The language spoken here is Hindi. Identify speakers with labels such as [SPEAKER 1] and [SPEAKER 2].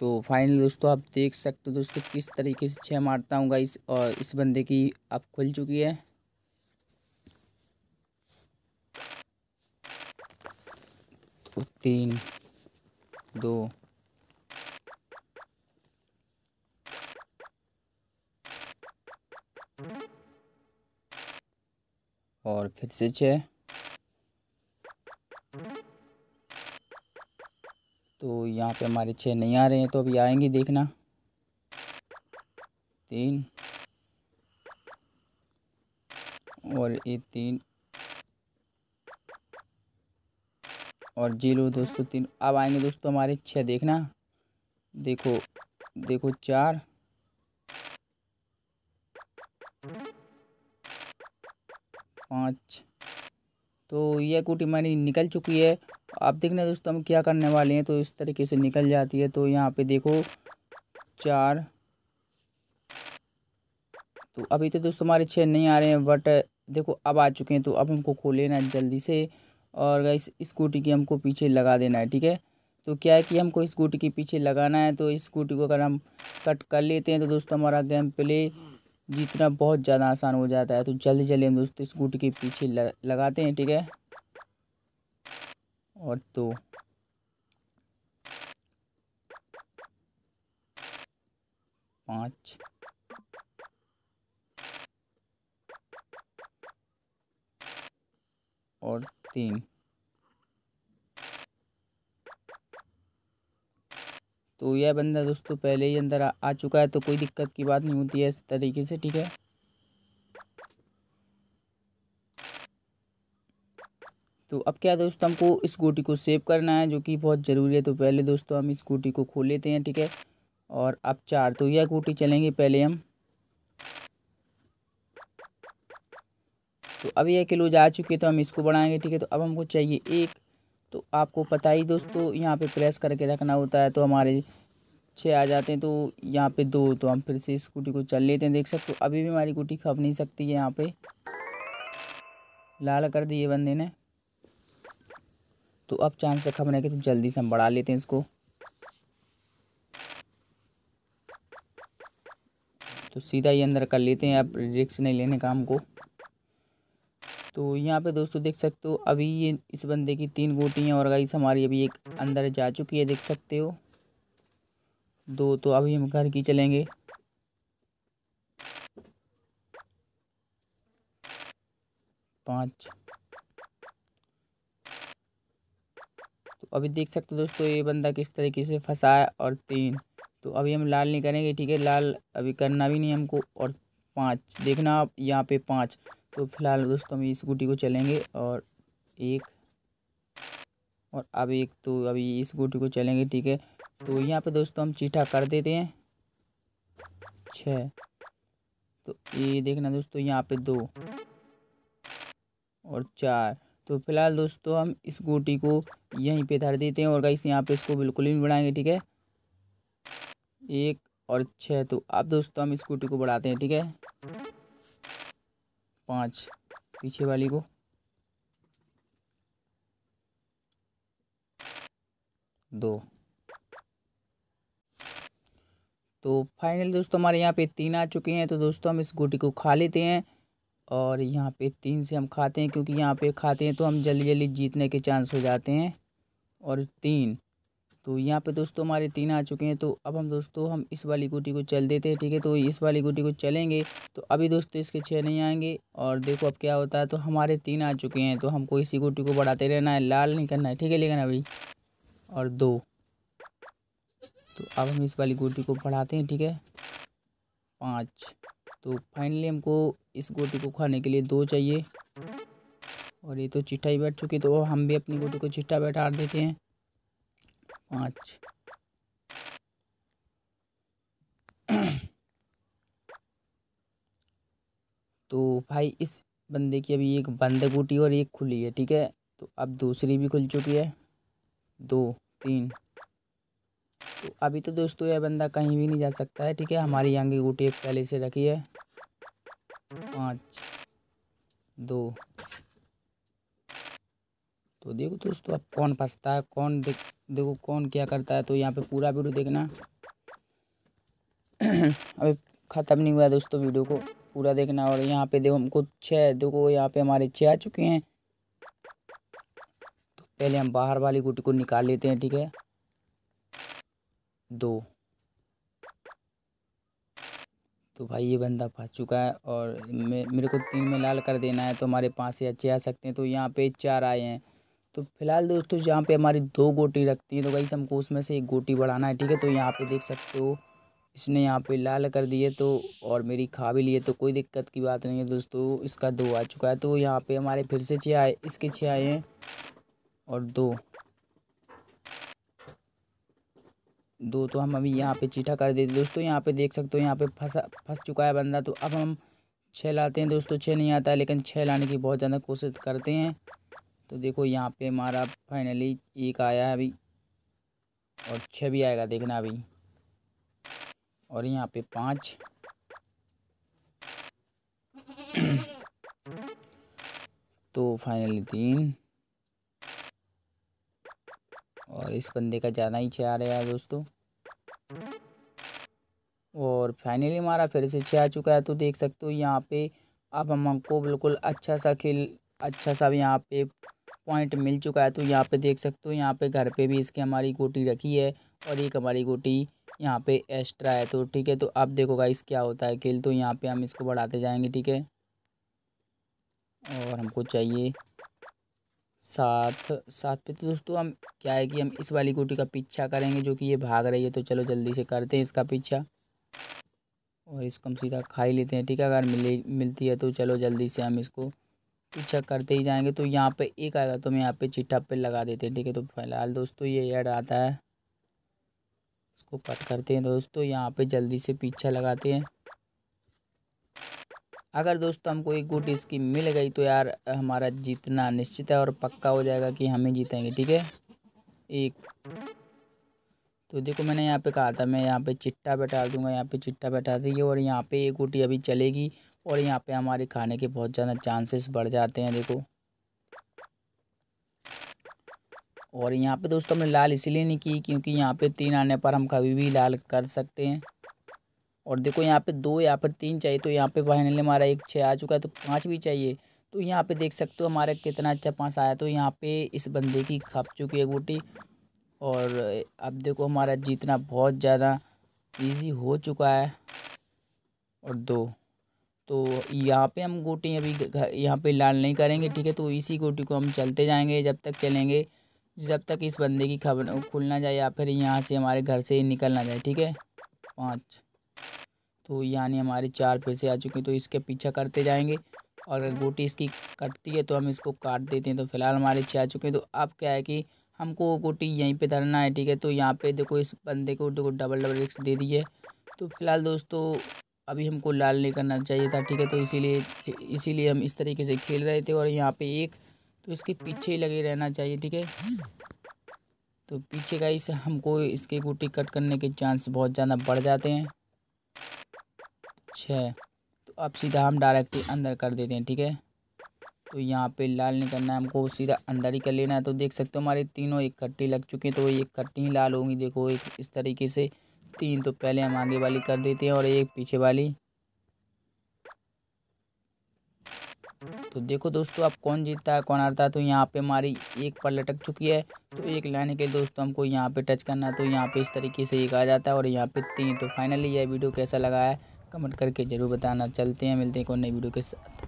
[SPEAKER 1] तो फाइनली दोस्तों आप देख सकते हो दोस्तों किस तरीके से छः मारता हूँ गाइस, और इस बंदे की अब खुल चुकी है। तो तीन, दो, और फिर से छः। यहाँ पे हमारे छः नहीं आ रहे हैं तो अभी आएँगे देखना। तीन। और ये तीन। और ज़ीरो दोस्तों, तीन। अब आएँगे दोस्तों हमारे छः देखना। देखो देखो चार। पाँच। तो यह कुटी मनी निकल चुकी है। आप देख देखना दोस्तों, हम क्या करने वाले हैं तो इस तरीके से निकल जाती है। तो यहाँ पे देखो, चार। तो अभी तो दोस्तों हमारे छः नहीं आ रहे हैं बट देखो, अब आ चुके हैं तो अब हमको खोल लेना है जल्दी से। और इस स्कूटी की हमको पीछे लगा देना है, ठीक है? तो क्या है कि हमको स्कूटी के पीछे लगाना है तो स्कूटी को अगर हम कट कर लेते हैं तो दोस्तों हमारा गेम प्ले जीतना बहुत ज़्यादा आसान हो जाता है। तो जल्दी जल्दी हम दोस्तों स्कूटी के पीछे लगाते हैं, ठीक है? और दो। पाँच। और तीन। तो यह बंदा दोस्तों पहले ही अंदर आ, आ चुका है तो कोई दिक्कत की बात नहीं होती है इस तरीके से ठीक है? तो अब क्या दोस्तों, हमको इस गोटी को सेव करना है, जो कि बहुत ज़रूरी है। तो पहले दोस्तों, हम स्कूटी को खोल लेते हैं, ठीक है? और अब चार तो यह स्कूटी चलेंगे, पहले हम। तो अब यह किलो जा चुके तो हम इसको बढ़ाएँगे, ठीक है? तो अब हमको चाहिए एक। तो आपको पता ही दोस्तों, यहाँ पे प्रेस करके रखना होता है तो हमारे छः आ जाते हैं तो यहाँ पे दो। तो हम फिर से इस स्कूटी को चल लेते हैं, देख सकते हो। अभी भी हमारी गुटी खप नहीं सकती है यहाँ पे। लाल कर दिए बंदे ने। तो अब चांस से खबने के तो जल्दी से हम बढ़ा लेते हैं इसको। तो सीधा ही अंदर कर लेते हैं अब रिक्स नहीं लेने का। हमको तो यहाँ पे दोस्तों देख सकते हो, अभी ये इस बंदे की तीन गोटियाँ और गाइस हमारी अभी एक अंदर जा चुकी है, देख सकते हो। दो तो अभी हम घर की चलेंगे। पाँच। अभी देख सकते हो दोस्तों ये बंदा किस तरीके से फंसा है और तीन। तो अभी हम लाल नहीं करेंगे, ठीक है? लाल अभी करना भी नहीं हमको और पाँच। देखना आप यहाँ पे पाँच। तो फ़िलहाल दोस्तों हम इस स्कूटी को चलेंगे और एक और अब एक तो अभी इस स्कूटी को चलेंगे, ठीक है? तो यहाँ पे दोस्तों हम चीठा कर देते हैं। छ। तो ये देखना दोस्तों यहाँ पे दो और चार। तो फ़िलहाल दोस्तों, हम इस गोटी को यहीं पे धर देते हैं और गाइस यहाँ पे इसको बिल्कुल ही बढ़ाएँगे, ठीक है? एक और छः तो अब दोस्तों हम स्कूटी को बढ़ाते हैं, ठीक है? पाँच, पीछे वाली को। दो। तो फाइनल दोस्तों, हमारे यहाँ पे तीन आ चुके हैं तो दोस्तों हम इस गोटी को खा लेते हैं। और यहाँ पे तीन से हम खाते हैं, क्योंकि यहाँ पे खाते हैं तो हम जल्दी जल्दी जीतने के चांस हो जाते हैं। और तीन तो यहाँ पे दोस्तों हमारे तीन आ चुके हैं तो अब हम दोस्तों हम इस वाली गुटी को चल देते हैं, ठीक है? तो इस वाली गुटी को चलेंगे तो अभी दोस्तों इसके छः नहीं आएँगे, और देखो अब क्या होता है तो हमारे तीन आ चुके हैं तो हमको इसी गुटी को बढ़ाते रहना है, लाल नहीं करना है, ठीक है? लेकिन अभी, और दो तो अब हम इस वाली गोटी को बढ़ाते हैं, ठीक है? पाँच तो फाइनली हमको इस गोटी को खाने के लिए दो चाहिए। और ये तो चिट्ठा ही बैठ चुकी तो हम भी अपनी गोटी को चिट्ठा बैठा देते हैं। पाँच। तो भाई इस बंदे की अभी एक बंद गोटी और एक खुली है, ठीक है? तो अब दूसरी भी खुल चुकी है। दो, तीन। तो अभी तो दोस्तों यह बंदा कहीं भी नहीं जा सकता है, ठीक है? हमारी आगे गोटी एक पहले से रखी है। पाँच, दो तो देखो दोस्तों, अब कौन फंसता है, कौन देख, देखो कौन क्या करता है तो यहाँ पे पूरा वीडियो देखना। अभी ख़त्म नहीं हुआ दोस्तों वीडियो को, पूरा देखना। और यहाँ पे देखो, हमको छः देखो यहाँ पे हमारे छः आ चुके हैं। तो पहले हम बाहर वाली गुटी को निकाल लेते हैं, ठीक है? दो। तो भाई ये बंदा फंस चुका है और मे, मेरे को तीन में लाल कर देना है तो हमारे पाँच से अच्छे आ सकते हैं। तो यहाँ पे चार आए हैं। तो फ़िलहाल दोस्तों यहाँ पे हमारी दो गोटी रखती है तो भाई हमको उसमें से एक गोटी बढ़ाना है ठीक है? तो यहाँ पे देख सकते हो इसने यहाँ पे लाल कर दिए तो और मेरी खा भी लिए तो कोई दिक्कत की बात नहीं है दोस्तों इसका दो आ चुका है। तो यहाँ पे हमारे फिर से छः आए इसके छः आए हैं और दो। दो तो हम अभी यहाँ पे चीठा कर देते दोस्तों, यहाँ पे देख सकते हो, यहाँ पे फंसा, फंस चुका है बंदा। तो अब हम छः लाते हैं दोस्तों छः नहीं आता है लेकिन छः लाने की बहुत ज़्यादा कोशिश करते हैं। तो देखो यहाँ पे हमारा फाइनली एक आया है अभी, और छः भी आएगा देखना अभी। और यहाँ पे पाँच। तो फाइनली तीन। और इस बंदे का ज़्यादा ही आ रहा है दोस्तों। और फाइनली हमारा फिर से छः आ चुका है तो देख सकते हो यहाँ पे अब हम हमको बिल्कुल अच्छा सा खेल अच्छा सा यहाँ पे पॉइंट मिल चुका है। तो यहाँ पे देख सकते हो, यहाँ पे घर पे भी इसकी हमारी गोटी रखी है और एक हमारी गोटी यहाँ पे एक्स्ट्रा है। तो ठीक है तो अब देखो गाइस क्या होता है खेल तो यहाँ पे हम इसको बढ़ाते जाएँगे, ठीक है? और हमको चाहिए साथ साथ पे तो दोस्तों हम क्या है कि हम इस वाली गोटी का पीछा करेंगे, जो कि ये भाग रही है तो चलो जल्दी से करते हैं इसका पीछा। और इसको हम सीधा खा ही लेते हैं, ठीक है? अगर मिले, मिलती है तो चलो जल्दी से हम इसको पीछा करते ही जाएँगे। तो यहाँ पे एक आएगा तो हम यहाँ पे चिट्ठा पे लगा देते हैं, ठीक है? तो फ़िलहाल दोस्तों ये एड आता है। इसको कट करते हैं दोस्तों, यहाँ पे जल्दी से पीछा लगाते हैं। अगर दोस्तों हमको एक गुट इसकी मिल गई तो यार हमारा जीतना निश्चित है और पक्का हो जाएगा कि हम जीतेंगे, ठीक है? एक तो देखो मैंने यहाँ पे कहा था मैं यहाँ पे चिट्टा बैठा दूँगा यहाँ पे चिट्टा बैठा दी और यहाँ पे एक गुटी अभी चलेगी और यहाँ पे हमारे खाने के बहुत ज़्यादा चांसेस बढ़ जाते हैं देखो और यहाँ पे दोस्तों हमने लाल इसलिए नहीं की क्योंकि यहाँ पे तीन आने पर हम कभी भी लाल कर सकते हैं और देखो यहाँ पे दो या फिर तीन चाहिए तो यहाँ पे फाइनली हमारा एक छः आ चुका है तो पाँच भी चाहिए तो यहाँ पे देख सकते हो हमारा कितना अच्छा पाँच आया तो यहाँ पे इस बंदे की खप चुकी है गोटी और अब देखो हमारा जीतना बहुत ज़्यादा इजी हो चुका है। और दो तो यहाँ पे हम गोटी अभी यहाँ पे लाल नहीं करेंगे, ठीक है? तो इसी गोटी को हम चलते जाएँगे जब तक चलेंगे, जब तक इस बंदे की खबर खुल ना जाए या फिर यहाँ से हमारे घर से निकल ना जाए, ठीक है? पाँच तो यानी हमारे चार फिर से आ चुके हैं तो इसके पीछा करते जाएँगे। और अगर गोटी इसकी कटती है तो हम इसको काट देते हैं तो फ़िलहाल हमारे छः आ चुके हैं। तो अब क्या है कि हमको गोटी यहीं पे धरना है, ठीक है? तो यहाँ पे देखो इस बंदे को देखो डबल डबल रिक्स दे दी है। तो फ़िलहाल दोस्तों, अभी हमको लाल नहीं करना चाहिए था, ठीक है? तो इसीलिए इसीलिए हम इस तरीके से खेल रहे थे और यहाँ पे एक तो इसके पीछे ही लगे रहना चाहिए, ठीक है? तो पीछे का इस, हमको इसके गोटी कट करने के चांस बहुत ज़्यादा बढ़ जाते हैं। छः तो अब सीधा हम डायरेक्ट अंदर कर देते हैं, ठीक है? तो यहाँ पे लाल नहीं करना है, हमको सीधा अंदर ही कर लेना है। तो देख सकते हो हमारे तीनों एक कट्टी लग चुके हैं तो एक कट्टी ही लाल होंगी। देखो, एक इस तरीके से तीन तो पहले हम आगे वाली कर देते हैं और एक पीछे वाली। तो देखो दोस्तों अब कौन जीतता है, कौन हारता है तो यहाँ पे हमारी एक पर लटक चुकी है। तो एक लाने के दोस्तों, हमको यहाँ पे टच करना है तो यहाँ पे इस तरीके से एक आ जाता है और यहाँ पे तीन। तो फाइनली यह वीडियो कैसा लगा है, कमेंट करके ज़रूर बताना। चलते हैं, मिलते हैं कौन नई वीडियो के साथ।